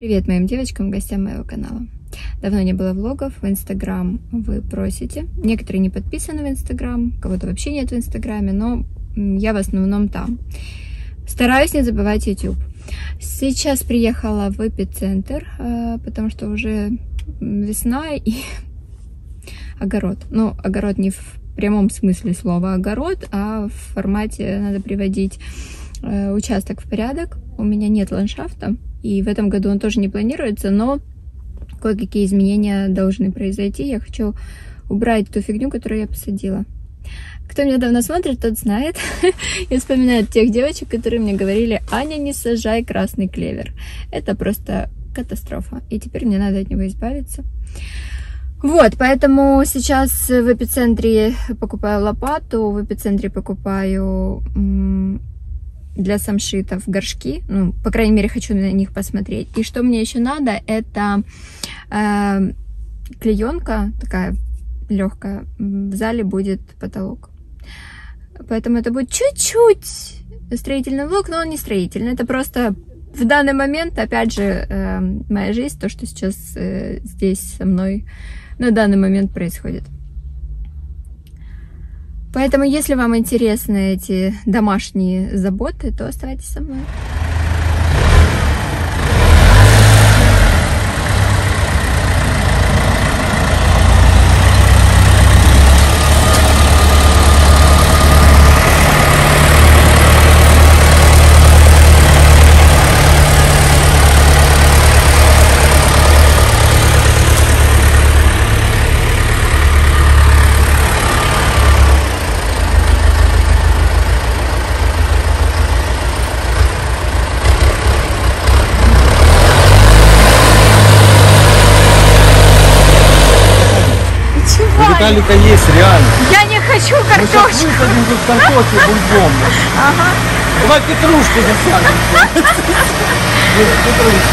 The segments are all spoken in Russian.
Привет моим девочкам, гостям моего канала. Давно не было влогов, в Инстаграм вы просите. Некоторые не подписаны в Инстаграм, кого-то вообще нет в Инстаграме, но я в основном там. Стараюсь не забывать YouTube. Сейчас приехала в эпицентр, а, потому что уже весна и огород. Ну, огород не в прямом смысле слова огород, а в формате надо приводить э, участок в порядок. У меня нет ландшафта, и в этом году он тоже не планируется, но кое-какие изменения должны произойти. Я хочу убрать ту фигню, которую я посадила. Кто меня давно смотрит, тот знает. Я вспоминаю тех девочек, которые мне говорили, Аня, не сажай красный клевер. Это просто катастрофа. И теперь мне надо от него избавиться. Вот, поэтому сейчас в эпицентре покупаю лопату, в эпицентре покупаю для самшитов горшки. Ну, по крайней мере, хочу на них посмотреть. И что мне еще надо, это э, клеенка такая легкая. В зале будет потолок. Поэтому это будет чуть-чуть строительный влог, но он не строительный. Это просто в данный момент, опять же, э, моя жизнь, то, что сейчас э, здесь со мной на данный момент происходит. Поэтому, если вам интересны эти домашние заботы, то оставайтесь со мной. Виталика есть, реально. Я не хочу Мы сейчас картошку. высадим тут картофель бульбом. Ага. Давай петрушку засадим. Петрушку.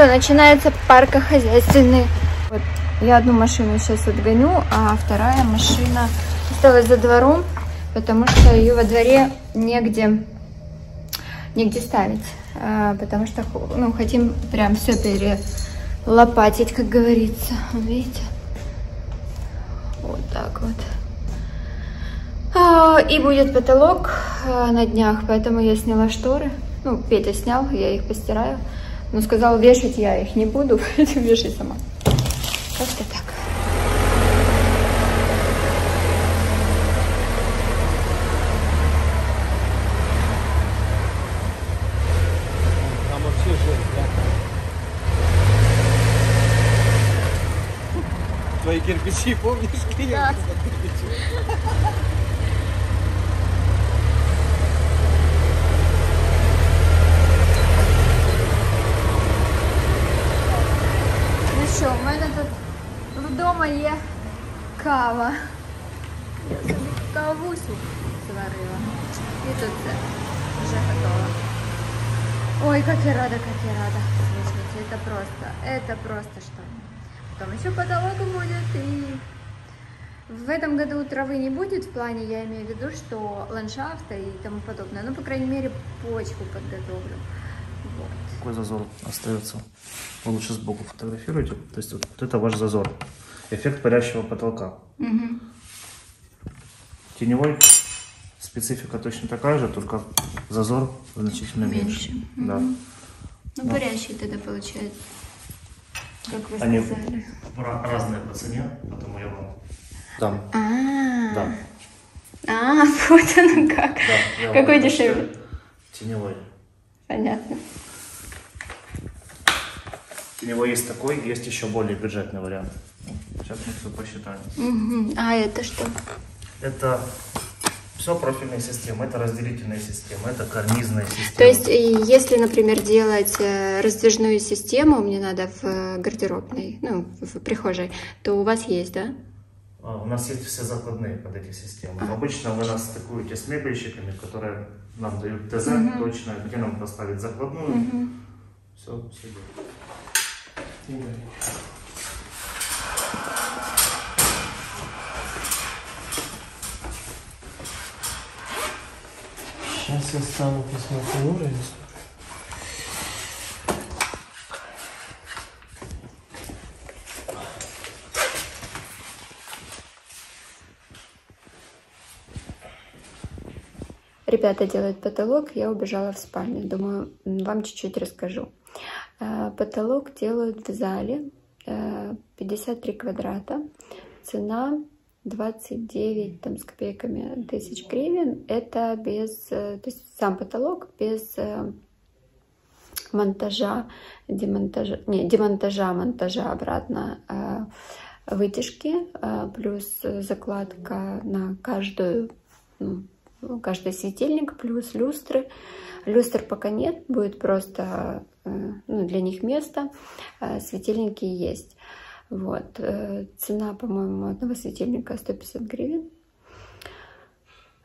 Что, начинается паркохозяйственный. Вот, я одну машину сейчас отгоню, а вторая машина осталась за двором, потому что ее во дворе негде, негде ставить. А, потому что ну, хотим прям все перелопатить, как говорится. Видите? Вот так вот. А, И будет потолок а, на днях, поэтому я сняла шторы. Ну, Петя снял, я их постираю. Но сказал, вешать я их не буду, поэтому вешай сама. Как-то так. Там вообще жесть, да? Твои кирпичи, помнишь, клеенка под що, в мене тут вдома є кава. Я собі кавусю зварила. І тут це вже готово. Ой, как я рада, как я рада. Слушайте, это просто, это просто что. Потом еще потолок будет и... В этом году травы не будет, в плане я имею в виду, что ландшафта и тому подобное. Ну, по крайней мере, почву подготовлю. Вот. Какой зазор остается? Вы лучше сбоку фотографируйте. То есть вот, это ваш зазор. Эффект парящего потолка. Мгм. Теневой специфика точно такая же, только зазор значительно меньше. Меньше. Да. Ну, Да. парящий тогда получается. Как вы Они сказали. ра- разные по цене, поэтому я вам дам. А, Да. а, вот оно как. Да, Какой дешевле? Теневой. Понятно. Теневой есть такой, есть еще более бюджетный вариант. Сейчас мы все посчитаем. А это что? Это Все профильные системы. Это разделительная система, это карнизная система. То есть, и если, например, делать э, раздвижную систему, мне надо в э, гардеробной, ну, в прихожей, то у вас есть, да? А, у нас есть все закладные под эти системы. А. Обычно вы нас стыкуете с мебельщиками, которые нам дают ТЗ Мгм. точно, где нам поставить закладную. Мгм. Все, все Сейчас я стану посмотрю уровень. Ребята делают потолок, я убежала в спальню. Думаю, вам чуть-чуть расскажу. Э, Потолок делают в зале, э, 53 квадрата. Цена 29 там, с копейками тысяч гривен. Это без, э, то есть сам потолок без э, монтажа, демонтажа, не, демонтажа, монтажа обратно э, вытяжки, э, плюс закладка на каждую, ну, каждый светильник, плюс люстры. Люстр пока нет, будет просто э, ну, для них место. Э, Светильники есть. Вот. э, Цена, по-моему, одного светильника 150 гривен.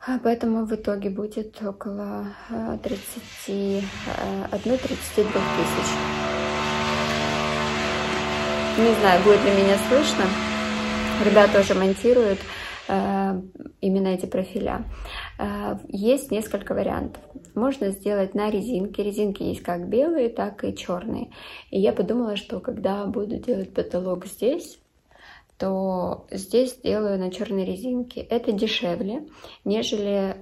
А Поэтому в итоге будет около э, 31-32 тысяч. Не знаю, будет ли меня слышно. Ребята уже монтируют э, именно эти профиля. Э, Есть несколько вариантов. Можно сделать на резинке. Резинки есть как белые, так и черные. И я подумала, что когда буду делать потолок здесь, то здесь делаю на черной резинке. Это дешевле, нежели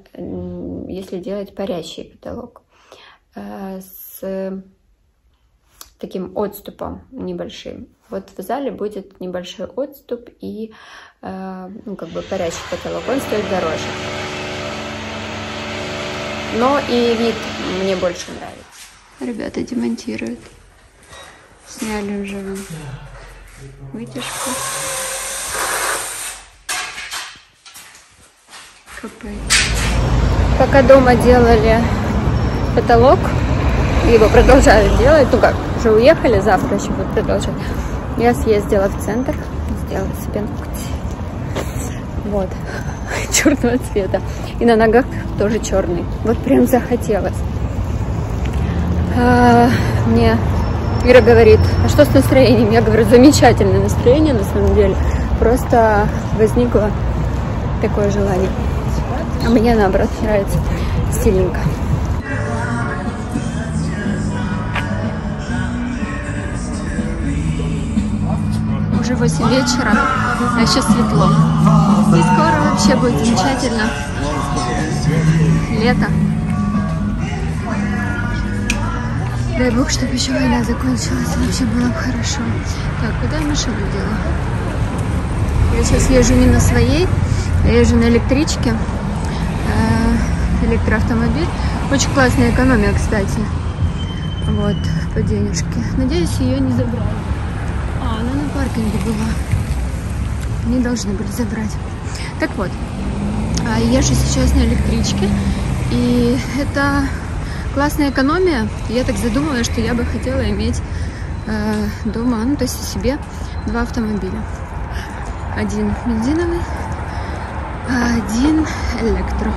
если делать парящий потолок. Э, С таким отступом небольшим. Вот в зале будет небольшой отступ и э, ну, как бы парящий потолок. Он стоит дороже. Но и вид мне больше нравится. Ребята демонтируют. Сняли уже вытяжку. Копай. Пока дома делали потолок, его продолжают делать, ну как, уже уехали, завтра еще будут продолжать. Я съездила в центр, сделала себе ногти. Вот, черного цвета. И на ногах тоже черный. Вот прям захотелось. А, мне Ира говорит, а что с настроением? Я говорю, замечательное настроение на самом деле. Просто возникло такое желание. А мне наоборот нравится сильненько. Уже 8 вечера, а еще светло. И скоро вообще будет замечательно. Лето. Дай бог, чтобы еще война закончилась. Вообще было бы хорошо. Так, куда я машину дела? Я сейчас езжу не на своей, я езжу на электричке. Э, Электроавтомобиль. Очень классная экономия, кстати. Вот, по денежке. Надеюсь, ее не забрали. А, она на паркинге была. Не должны были забрать. Так вот, а, езжу сейчас на электричке. И это классная экономия. Я так задумалась, что я бы хотела иметь э, дома, ну, то есть себе два автомобиля. Один бензиновый, один электро.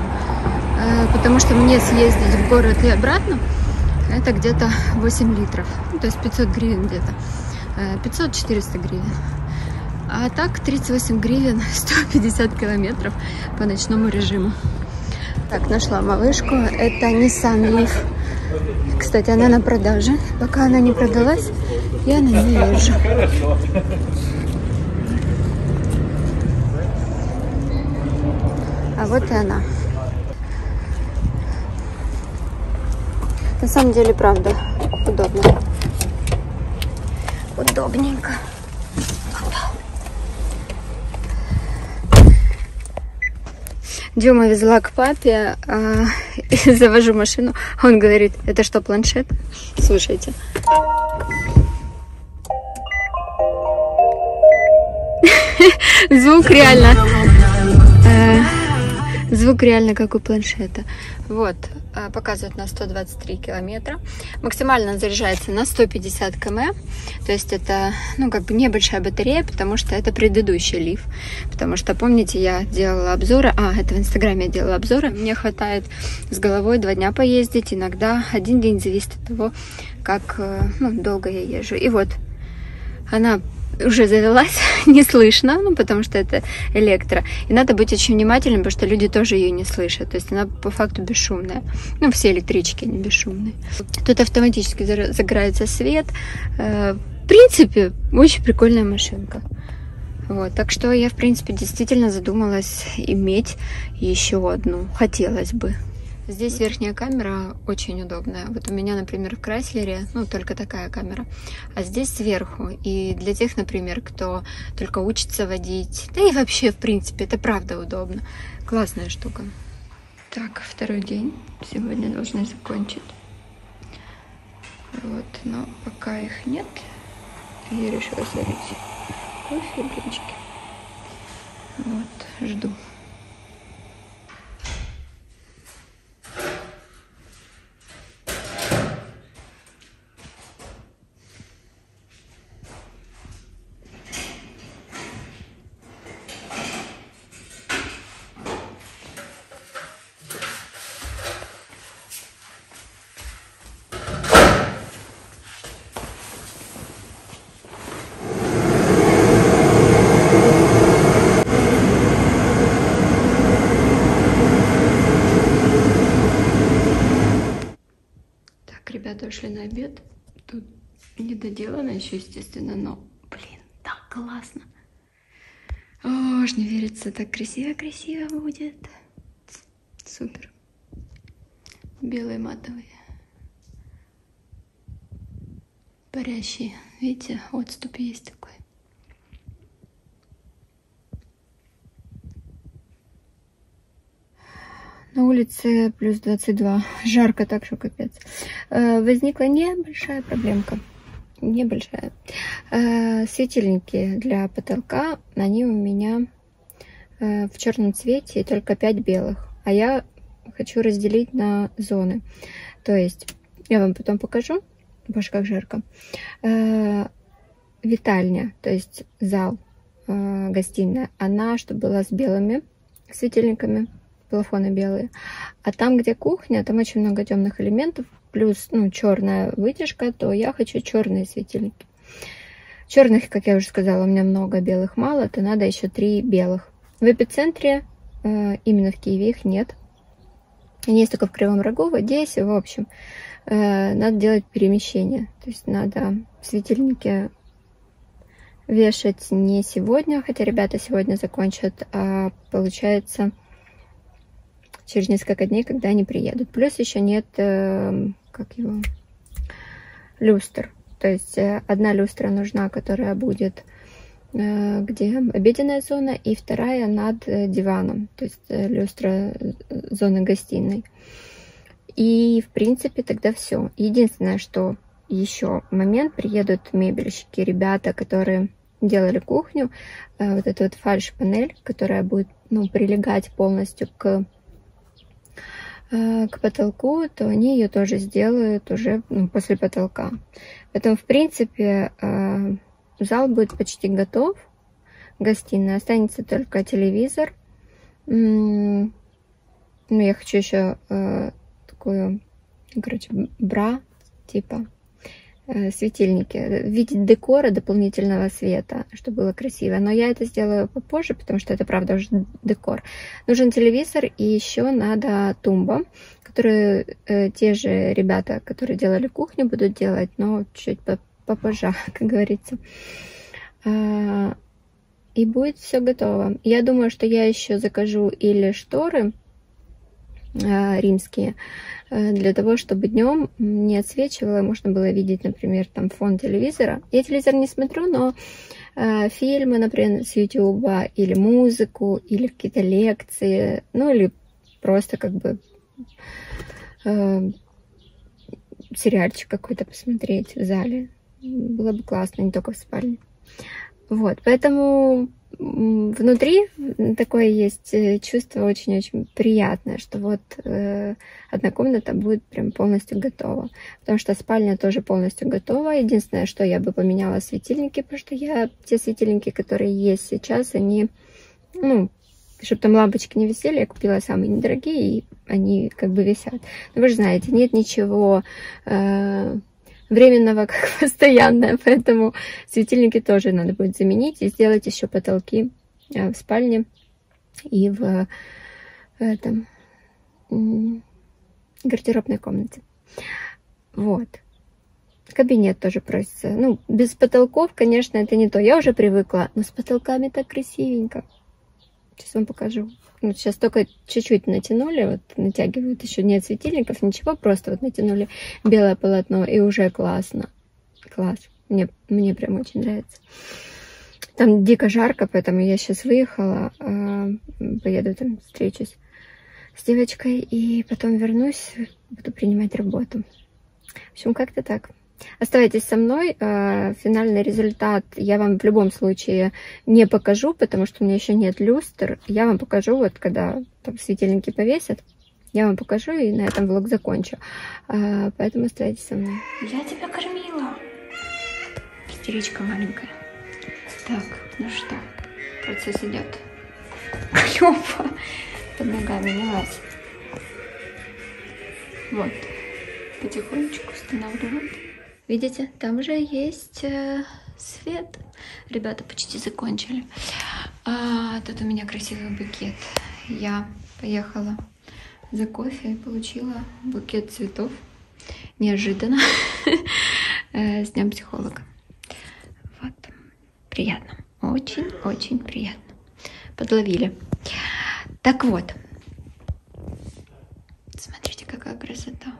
Э, потому что мне съездить в город и обратно это где-то 8 литров. Ну, то есть 500 гривен где-то. Э, 500-400 гривен. А так 38 гривен, 150 километров по ночному режиму. Так, нашла малышку. Это Nissan Leaf. Кстати, она на продаже. Пока она не продалась, я на ней езжу. А вот и она. На самом деле, правда, удобно. Удобненько. Дюма везла к папе, а, и завожу машину. Он говорит, это что, планшет? Слушайте. Звук реально. э, Звук реально как у планшета. Вот, показывает на 123 километра. Максимально заряжается на 150 км. То есть это, ну, как бы небольшая батарея, потому что это предыдущий лиф. Потому что, помните, я делала обзоры. А, это в Инстаграме я делала обзоры. Мне хватает с головой два дня поездить. Иногда один день зависит от того, как э, ну, долго я езжу. И вот, она уже завелась, не слышно, ну, потому что это электро. И надо быть очень внимательным, потому что люди тоже ее не слышат. То есть она по факту бесшумная. Ну, все электрички, они бесшумные. Тут автоматически загорается свет. Э, в принципе, очень прикольная машинка. Вот, так что я, в принципе, действительно задумалась иметь еще одну. Хотелось бы. Здесь верхняя камера очень удобная. Вот у меня, например, в Крайслере, ну, только такая камера. А здесь сверху. И для тех, например, кто только учится водить, да и вообще, в принципе, это правда удобно. Классная штука. Так, второй день. Сегодня должны закончить. Вот, но пока их нет, я решила сварить кофе и блинчики. Вот, жду. ребята ушли на обед. Тут не доделано еще, естественно, но, блин, так классно. О, не верится, так красиво-красиво будет. Супер. Белые матовые. Парящие. Видите, отступ есть такой. На улице плюс 22. Жарко так, что капец. Э, возникла небольшая проблемка. Небольшая. Э, светильники для потолка, они у меня э, в черном цвете только 5 белых. А я хочу разделить на зоны. То есть, я вам потом покажу. Боже, как жарко. Витальня, то есть зал, гостиная, она, чтобы была с белыми светильниками, плафоны белые. А там, где кухня, там очень много темных элементов, плюс ну, черная вытяжка, то я хочу черные светильники. Черных, как я уже сказала, у меня много, белых мало, то надо еще три белых. В эпицентре, э, именно в Киеве, их нет. Они есть только в Кривом Рогу, в Одессе, в общем. Э, надо делать перемещение. То есть надо светильники вешать не сегодня, хотя ребята сегодня закончат, а получается через несколько дней, когда они приедут. Плюс еще нет, э, как его, люстр. То есть э, одна люстра нужна, которая будет э, где обеденная зона, и вторая над диваном, то есть люстра зоны гостиной. И, в принципе, тогда все. Единственное, что еще момент, приедут мебельщики, ребята, которые делали кухню, вот эта вот фальш-панель, которая будет ну, прилегать полностью к Э, к потолку, то они ее тоже сделают уже ну, после потолка. Поэтому, в принципе, э, зал будет почти готов. Гостиная. Останется только телевизор. Ну, я хочу еще э, такую, короче, бра, типа, Э, светильники в виде декора дополнительного света, чтобы было красиво. Но я это сделаю попозже, потому что это, правда, уже декор. Нужен телевизор и еще надо тумба, которую э, те же ребята, которые делали кухню, будут делать, но чуть попозже, как говорится. А, и будет все готово. Я думаю, что я еще закажу или шторы э, римские, Э, для того, чтобы днем не отсвечивало, можно было видеть, например, там фон телевизора. Я телевизор не смотрю, но э, фильмы, например, с YouTube, или музыку, или какие-то лекции, ну или просто как бы э, сериальчик какой-то посмотреть в зале. Было бы классно, не только в спальне. Вот, поэтому внутри такое есть э, чувство очень-очень приятное, что вот э, одна комната будет прям полностью готова. Потому что спальня тоже полностью готова. Единственное, что я бы поменяла светильники, потому что я те светильники, которые есть сейчас, они, ну, чтобы там лампочки не висели, я купила самые недорогие, и они как бы висят. Но вы же знаете, нет ничего э, временного, как постоянное, поэтому светильники тоже надо будет заменить и сделать еще потолки э, в спальне и в, в этом м, гардеробной комнате. Вот. Кабинет тоже просится. Ну, без потолков, конечно, это не то. Я уже привыкла, но с потолками так красивенько. Сейчас вам покажу. Вот сейчас только чуть-чуть натянули, вот натягивают, еще нет светильников, ничего, просто вот натянули белое полотно, и уже классно. Класс. Мне, мне прям очень нравится. Там дико жарко, поэтому я сейчас выехала, э, поеду там встречусь с девочкой, и потом вернусь, буду принимать работу. В общем, как-то так. Оставайтесь со мной. Э, финальный результат я вам в любом случае не покажу, потому что у меня еще нет люстр. Я вам покажу, вот когда там светильники повесят, я вам покажу и на этом влог закончу. Э, поэтому оставайтесь со мной. Я тебя кормила. Истеричка маленькая. Так, ну что, процесс идет. Клёво. Под ногами не лазь. Вот. Потихонечку устанавливают. Видите, там уже есть э, свет. Ребята почти закончили. А, тут у меня красивый букет. Я поехала за кофе и получила букет цветов. Неожиданно. Э, С днем психолога. Вот. Приятно. Очень-очень приятно. Подловили. Так вот. Смотрите, какая красота.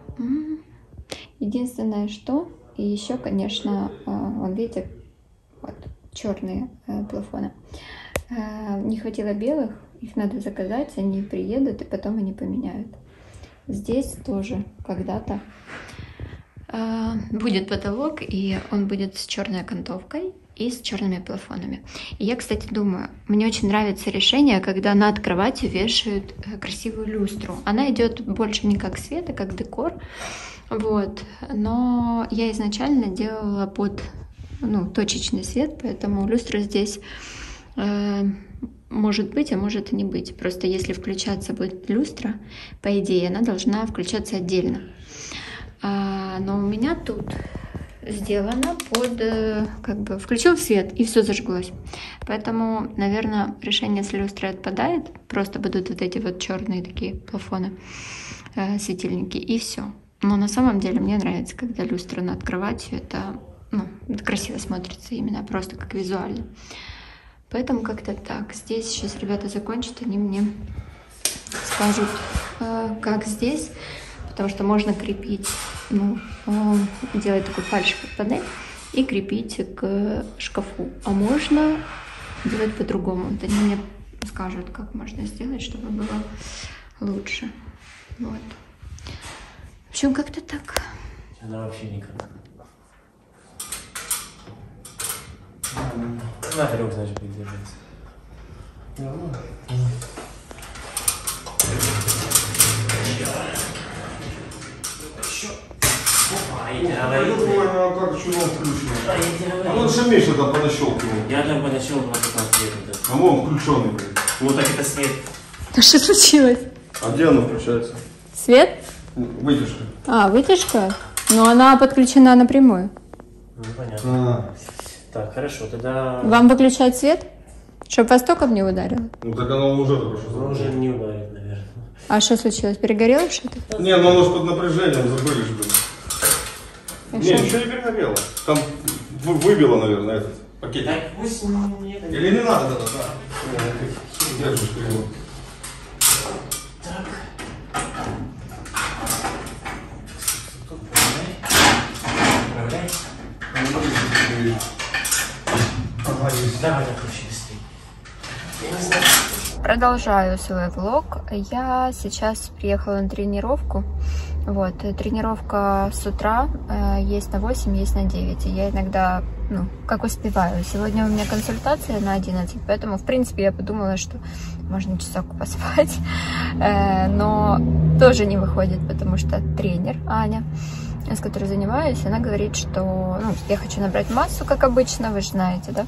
Единственное, что и еще, конечно, э, вон видите, вот черные э, плафоны. Э, Не хватило белых, их надо заказать, они приедут и потом они поменяют. Здесь тоже когда-то э, будет потолок, и он будет с черной окантовкой и с черными плафонами. И я, кстати, думаю, мне очень нравится решение, когда над кроватью вешают э, красивую люстру. Она идет больше не как свет, а как декор. Вот. Но я изначально делала под ну, точечный свет, поэтому люстра здесь э, может быть, а может и не быть. Просто если включаться будет люстра, по идее, она должна включаться отдельно. А, но у меня тут сделано под, э, как бы, включил свет и все зажглось. Поэтому, наверное, решение с люстрой отпадает. Просто будут вот эти вот черные такие плафоны, э, светильники и все. Но на самом деле мне нравится, когда люстра над кроватью, это, ну, это красиво смотрится именно просто как визуально. Поэтому как-то так. Здесь сейчас ребята закончат, они мне скажут, э, как здесь, потому что можно крепить, ну, э, делать такую фальшивую панель и крепить к шкафу. А можно делать по-другому. Вот они мне скажут, как можно сделать, чтобы было лучше. Вот. Общем, как-то так. Она вообще никак. Наверх, значит, будет держаться. Ну, а как чудом включено? А я тебе А говорил. он же Миша там понащелкивал. Я там на таком свете. да. А вон включенный, блин. Вот так это свет. А что случилось? А где оно включается? Свет? Вытяжка. А, вытяжка? Но она подключена напрямую. Ну, понятно. А, Так, хорошо, тогда... Вам выключать свет? Чтобы вас током не ударило? ну так оно уже только что Ну, уже не ударит, наверное. А что случилось? Перегорело что-то? Не, ну оно же под напряжением, забыли же, блин. И Не, что? ничего не перегорело. Там вы- выбило, наверное, этот пакетик. Так, пусть не... Или не надо, да, да. Держишь криво. Управляй. Ага, есть. Давай так вообще быстрее. Я не знаю. Продолжаю свой влог. Я сейчас приехала на тренировку. Вот, тренировка с утра э, есть на 8, есть на 9. И я иногда, ну, как успеваю. Сегодня у меня консультация на 11, поэтому, в принципе, я подумала, что можно часок поспать. Э, но тоже не выходит, потому что тренер Аня, с которой занимаюсь, она говорит, что ну, я хочу набрать массу, как обычно, вы же знаете, да?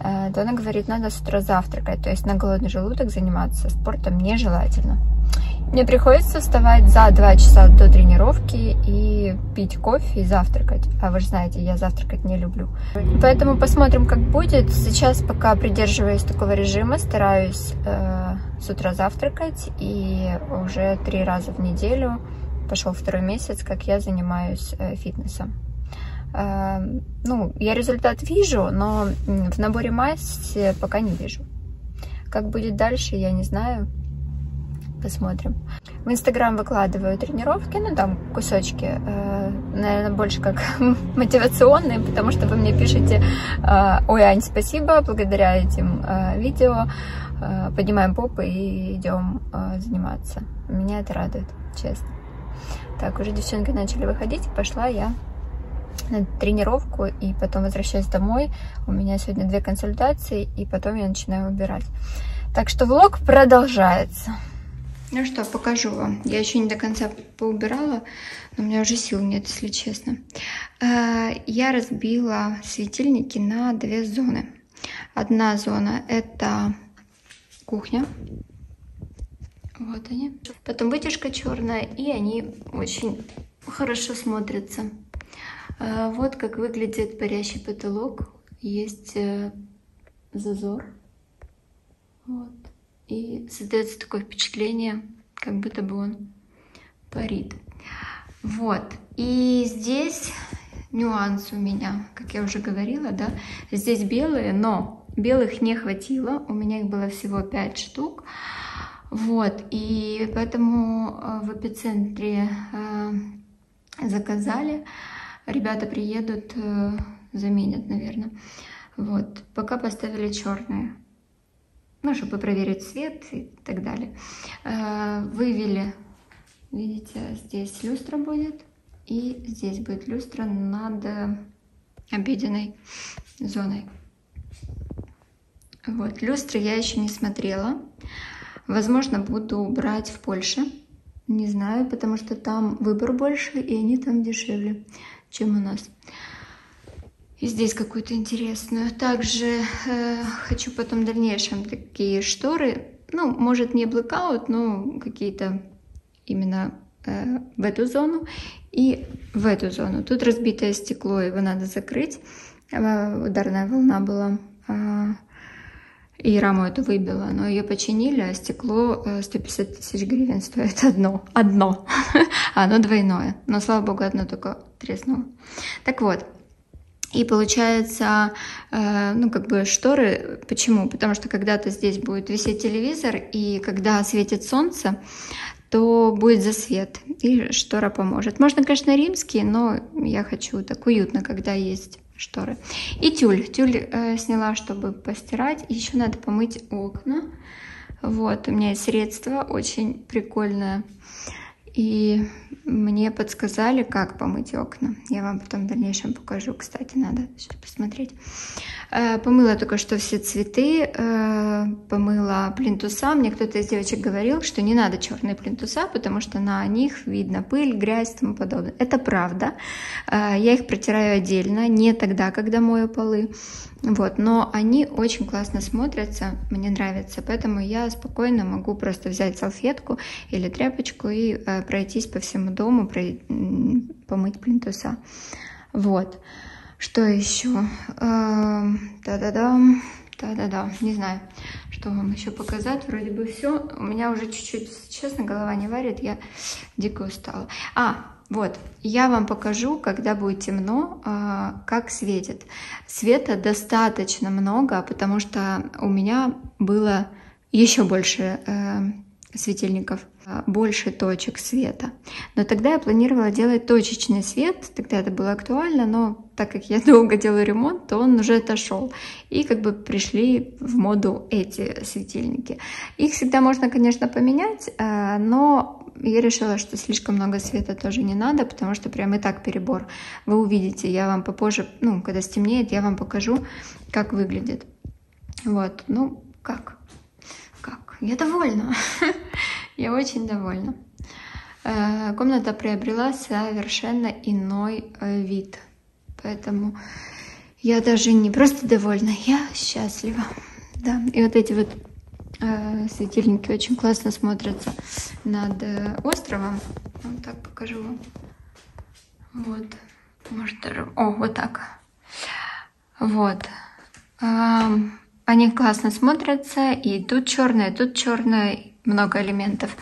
Э, то она говорит, надо с утра завтракать, то есть на голодный желудок заниматься спортом нежелательно. Мне приходится вставать за 2 часа до тренировки и пить кофе и завтракать. А вы же знаете, я завтракать не люблю. Поэтому посмотрим, как будет. Сейчас пока придерживаюсь такого режима, стараюсь э, с утра завтракать. И уже три раза в неделю, пошел второй месяц, как я занимаюсь э, фитнесом. Э, ну, я результат вижу, но в наборе массы пока не вижу. Как будет дальше, я не знаю посмотрим. В Инстаграм выкладываю тренировки, ну там кусочки, э, наверное, больше как мотивационные, потому что вы мне пишете, ой, Ань, спасибо, благодаря этим видео поднимаем попы и идем заниматься. Меня это радует, честно. Так, уже девчонки начали выходить, пошла я на тренировку и потом возвращаюсь домой. У меня сегодня две консультации, и потом я начинаю убирать. Так что влог продолжается. Ну что, покажу вам. Я еще не до конца поубирала, но у меня уже сил нет, если честно. Э, я разбила светильники на две зоны. Одна зона это кухня. Вот они. Потом вытяжка черная, и они очень хорошо смотрятся. Э, вот как выглядит парящий потолок. Есть э, зазор. Вот. И создается такое впечатление, как будто бы он парит. Вот. И здесь нюанс у меня, как я уже говорила, да. Здесь белые, но белых не хватило. У меня их было всего 5 штук. Вот. И поэтому э, в эпицентре э, заказали. Ребята приедут, э, заменят, наверное. Вот. Пока поставили черные ну, чтобы проверить цвет и так далее. Вывели, видите, здесь люстра будет, и здесь будет люстра над обеденной зоной. Вот, люстры я еще не смотрела. Возможно, буду брать в Польше. Не знаю, потому что там выбор больше, и они там дешевле, чем у нас. И здесь какую-то интересную. Также э, хочу потом в дальнейшем такие шторы. Ну, может не blackout, но какие-то именно э, в эту зону и в эту зону. Тут разбитое стекло, его надо закрыть. Э, ударная волна была. Э, и раму эту выбила, но ее починили, а стекло 150 э, тысяч гривен стоит одно. Одно. а оно двойное. Но, слава богу, одно только треснуло. Так вот, и получается, э, ну, как бы шторы. Почему? Потому что когда-то здесь будет висеть телевизор, и когда светит солнце, то будет засвет, и штора поможет. Можно, конечно, римские, но я хочу так уютно, когда есть шторы. И тюль. Тюль э, сняла, чтобы постирать. Еще надо помыть окна. Вот, у меня есть средство очень прикольное. И мне подсказали, как помыть окна. Я вам потом в дальнейшем покажу. Кстати, надо сейчас посмотреть. Э, помыла только что все цветы, э, помыла плинтуса. Мне кто-то из девочек говорил, что не надо черные плинтуса, потому что на них видно пыль, грязь и тому подобное. Это правда. Э, я их протираю отдельно, не тогда, когда мою полы. Вот, но они очень классно смотрятся, мне нравятся, поэтому я спокойно могу просто взять салфетку или тряпочку и э, пройтись по всему дому, про... помыть плинтуса. Вот. Что еще? Да-да-да. Да-да-да, не знаю, что вам еще показать. Вроде бы все. У меня уже чуть-чуть, честно, голова не варит. Я дико устала. А, вот, я вам покажу, когда будет темно, а, как светит. Света достаточно много, потому что у меня было еще больше э, светильников, а, больше точек света. Но тогда я планировала делать точечный свет, тогда это было актуально, но так как я долго делаю ремонт, то он уже отошел. И как бы пришли в моду эти светильники. Их всегда можно, конечно, поменять, а, но я решила, что слишком много света тоже не надо, потому что прям и так перебор. Вы увидите, я вам попозже, ну, когда стемнеет, я вам покажу, как выглядит. Вот, ну, как? Как? Я довольна. Я очень довольна. Э, комната приобрела совершенно иной э, вид. Поэтому я даже не просто довольна, я счастлива. Да, и вот эти вот светильники очень классно смотрятся над э, островом. Вот так покажу вам. Вот. Может даже... О, вот так. Вот. Они классно смотрятся. И тут черное, тут черное. Много элементов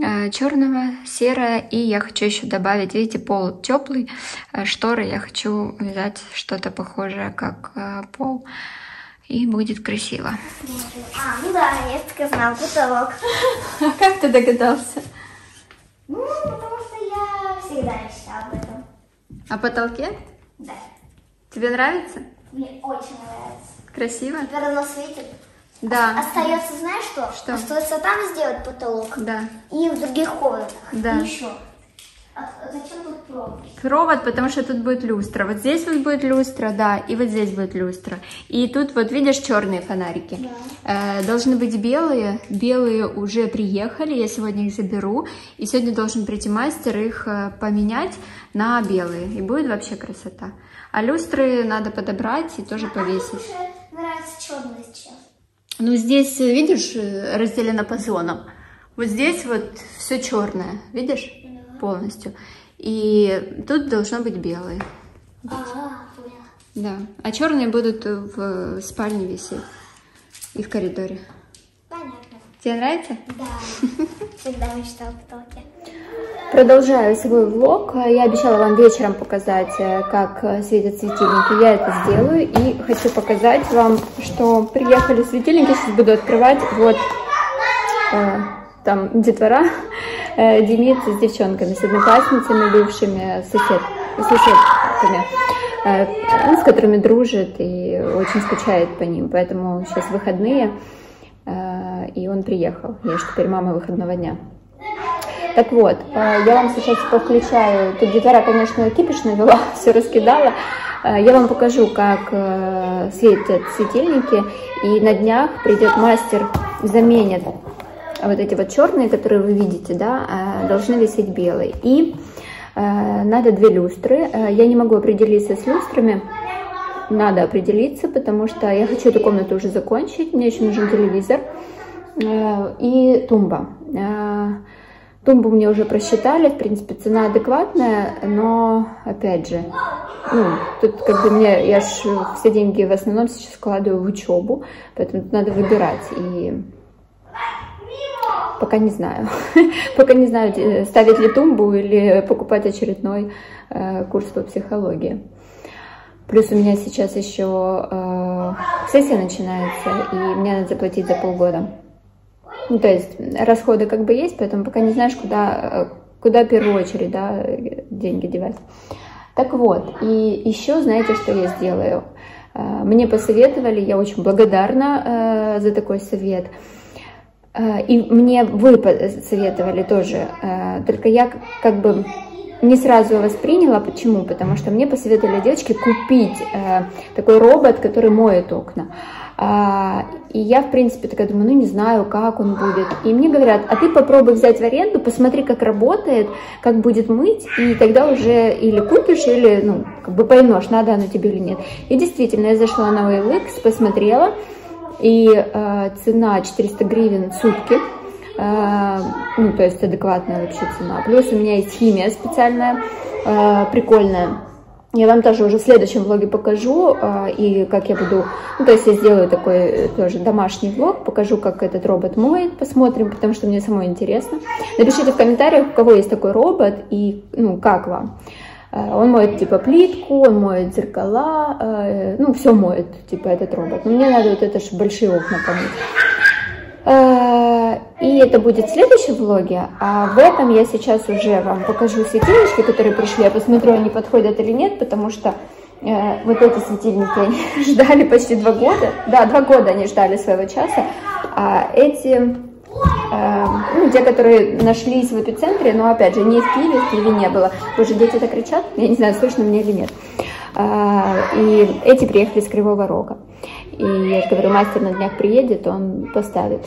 э, черного, серое. И я хочу еще добавить, видите, пол теплый. Э, шторы я хочу взять что-то похожее, как э, пол и будет красиво. А, ну да, я сказал, потолок. Как ты догадался? Ну, потому что я всегда мечтала об этом. О потолке? Да, Тебе нравится? мне очень нравится. Красиво? Теперь оно светит. Да. Остается, знаешь что? Что? Остается там сделать потолок. Да. И в других комнатах. Да. И еще. А, а зачем тут провод? Провод, потому что тут будет люстра. Вот здесь вот будет люстра, да, и вот здесь будет люстра. И тут вот видишь черные фонарики. Э, должны быть белые. Белые уже приехали, я сегодня их заберу. И сегодня должен прийти мастер их э, поменять на белые. И будет вообще красота. А люстры надо подобрать и тоже повесить. Мне нравится черный сейчас. Ну, здесь, видишь, э, разделено по зонам. Вот здесь вот все черное, видишь, полностью. И тут должно быть белое. А. Да. А черные будут в спальне висеть и в коридоре. Понятно. Тебе нравится? Да. Всегда мечтала о потолке. Продолжаю свой влог. Я обещала вам вечером показать, э, как светят светильники. Я это сделаю. И хочу показать вам, что приехали светильники. Сейчас буду открывать. Вот э, там детвора Демид с девчонками, с одноклассницами бывшими, сосед, соседками, э, ну, с которыми дружит и очень скучает по ним. Поэтому сейчас выходные, э, и он приехал. Я же теперь мама выходного дня. Так вот, э, я вам сейчас повключаю, тут детвора, конечно, кипиш навела, все раскидала. Э, Я вам покажу, как э, светят светильники, и на днях придет мастер, заменит вот эти вот черные, которые вы видите, да, э, должны висеть белые. И э, надо две люстры. Э, Я не могу определиться с люстрами, надо определиться, потому что я хочу эту комнату уже закончить, мне еще нужен телевизор и тумба. Тумбу мне уже просчитали, в принципе, цена адекватная, но, опять же, ну, тут как бы мне, я ж все деньги в основном сейчас вкладываю в учебу, поэтому тут надо выбирать, и пока не знаю, пока не знаю, э, ставить ли тумбу или покупать очередной э, курс по психологии. Плюс у меня сейчас еще э, сессия начинается, и мне надо заплатить за полгода. Ну, то есть расходы как бы есть, поэтому пока не знаешь, куда, э, куда в первую очередь да, деньги девать. Так вот, и еще знаете, что я сделаю? Мне посоветовали, я очень благодарна э, за такой совет. Э, И мне вы советовали тоже, э, только я как бы не сразу восприняла. Почему? Потому что мне посоветовали девочки купить э, такой робот, который моет окна. А, и я, в принципе, такая думаю, ну не знаю, как он будет. И мне говорят, а ты попробуй взять в аренду, посмотри, как работает, как будет мыть, и тогда уже или купишь, или, ну, как бы поймешь, надо оно тебе или нет. И действительно, я зашла на OLX, посмотрела, и э, цена 400 гривен в сутки. Э, ну, то есть адекватная вообще цена. Плюс у меня есть химия специальная, э, прикольная. Я вам тоже уже в следующем влоге покажу, э, и как я буду, ну, то есть я сделаю такой э, тоже домашний влог, покажу, как этот робот моет, посмотрим, потому что мне самой интересно. Напишите в комментариях, у кого есть такой робот, и, ну, как вам. Э, Он моет, типа, плитку, он моет зеркала, э, ну, все моет, типа, этот робот. Но мне надо вот это, чтобы большие окна помыть. Э, И это будет в следующем влоге, а в этом я сейчас уже вам покажу светильнички, которые пришли. Я посмотрю, они подходят или нет, потому что вот эти светильники они ждали почти два года. Да, два года они ждали своего часа, а эти, те, которые нашлись в эпицентре, но, опять же, не в Киеве, в Киеве не было. Уже дети так кричат, я не знаю, слышно мне или нет. А, и эти приехали с Кривого Рога. И я же говорю, мастер на днях приедет, он поставит.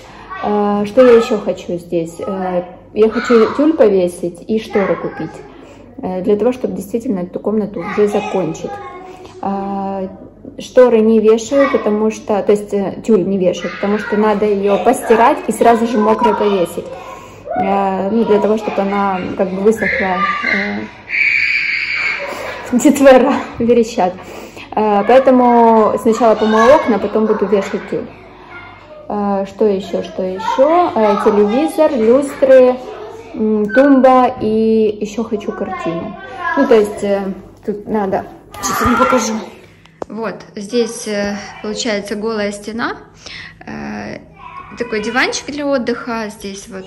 А, что я еще хочу здесь? А, я хочу тюль повесить и шторы купить. Для того, чтобы действительно эту комнату уже закончить. Шторы не вешаю, потому что, то есть э, тюль не вешаю, потому что надо ее постирать и сразу же мокрой повесить. Э, ну, для того, чтобы она как бы высохла. Детвора верещат. Поэтому сначала помою окна, потом буду вешать тюль. Что еще, что еще? Телевизор, люстры, тумба и еще хочу картину. Ну, то есть э, тут надо... Сейчас вам покажу. Вот, здесь э, получается голая стена. Э, такой диванчик для отдыха. Здесь вот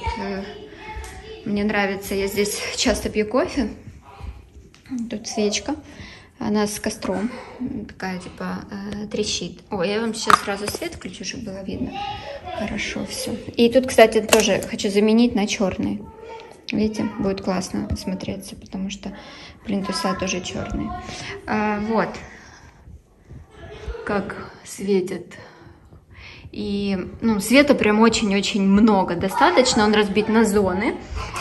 мне нравится, я здесь часто пью кофе. Тут свечка. Она с костром. Такая, типа, трещит. О, я вам сейчас сразу свет включу, чтобы было видно. Хорошо все. И тут, кстати, тоже хочу заменить на черный. Видите, будет классно смотреться, потому что плинтуса тоже черные. А, вот, как светит. И, ну, света прям очень-очень много. Достаточно, он разбит на зоны.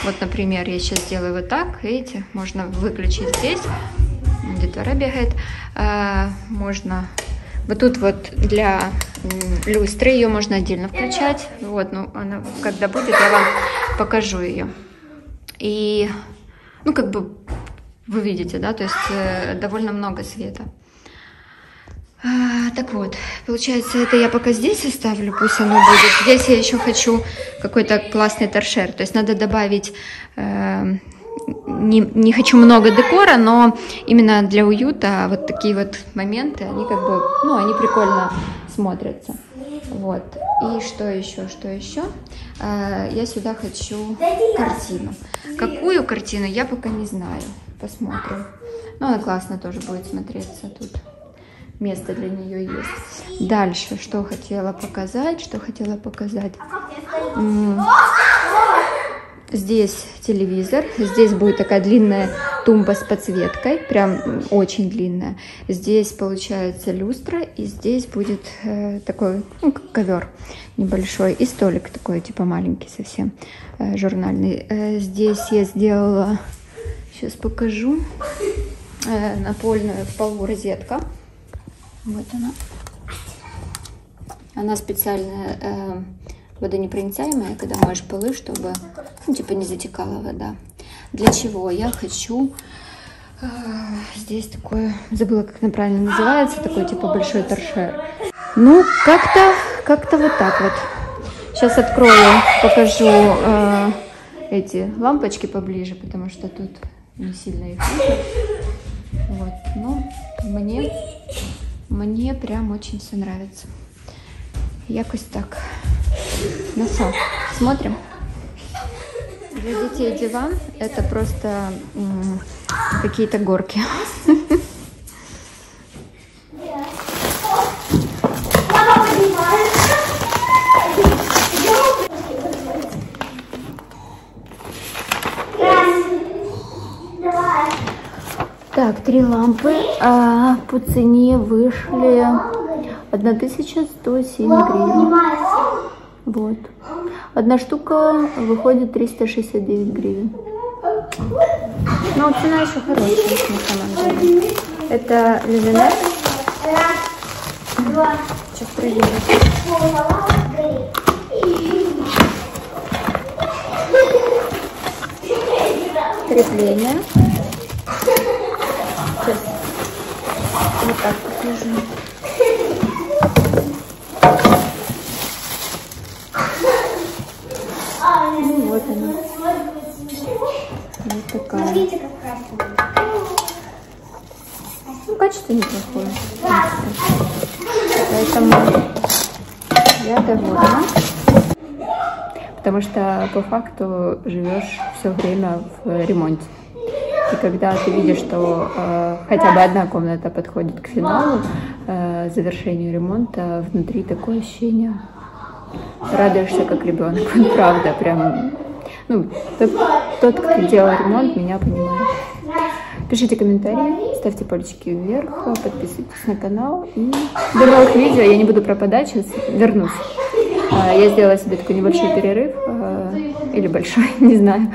Вот, например, я сейчас сделаю вот так, видите, можно выключить здесь. Детвора бегает. А, можно вот тут вот для люстры ее можно отдельно включать. Вот, ну, она когда будет, я вам покажу ее. И, ну, как бы вы видите, да, то есть э, довольно много света. А, так вот, получается, это я пока здесь оставлю, пусть оно будет. Здесь я еще хочу какой-то классный торшер, то есть надо добавить... Э, не, не хочу много декора, но именно для уюта вот такие вот моменты, они как бы, ну, они прикольно смотрятся. Вот. И что еще, что еще? А, я сюда хочу картину. Какую картину, я пока не знаю. Посмотрим. Ну, она классно тоже будет смотреться тут. Место для нее есть. Дальше, что хотела показать, что хотела показать. Здесь телевизор, здесь будет такая длинная тумба с подсветкой, прям очень длинная. Здесь получается люстра, и здесь будет э, такой ну, ковер небольшой, и столик такой, типа маленький совсем, э, журнальный. Э, здесь я сделала, сейчас покажу, э, напольную в полу розетка. Вот она. Она специальная... Э, водонепроницаемая, когда моешь полы, чтобы, ну, типа, не затекала вода. Для чего? Я хочу... Э, здесь такое, забыла, как она правильно называется, такой, типа, большой торшер. Ну, как-то, как-то вот так вот. Сейчас открою, покажу э, эти лампочки поближе, потому что тут не сильно их видно. Вот, ну, мне, мне прям очень все нравится. Якось так. Ну что, смотрим. Для детей диван это просто какие-то горки. Так, три лампы а, по цене вышли 1107 гривен. Вот. Одна штука выходит 369 гривен. Но цена еще хорошая, на самом деле. Это Левинет. Сейчас проверим. Крепление. Сейчас вот так покажу. Вот она. Вот такая. Ну, качество неплохое. Поэтому я довольна. Потому что по факту живешь все время в ремонте. И когда ты видишь, что э, хотя бы одна комната подходит к финалу, э, завершению ремонта, внутри такое ощущение радуешься как ребенок. Правда, прям Ну, тот, тот, кто делал ремонт, меня понимает. Пишите комментарии, ставьте пальчики вверх, подписывайтесь на канал. И до новых видео. Я не буду пропадать, сейчас вернусь. А, Я сделала себе такой небольшой перерыв, а, или большой, не знаю.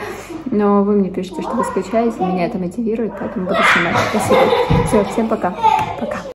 Но вы мне пишете, что вы скучаете, меня это мотивирует, поэтому буду снимать. Спасибо. Все, всем пока. Пока.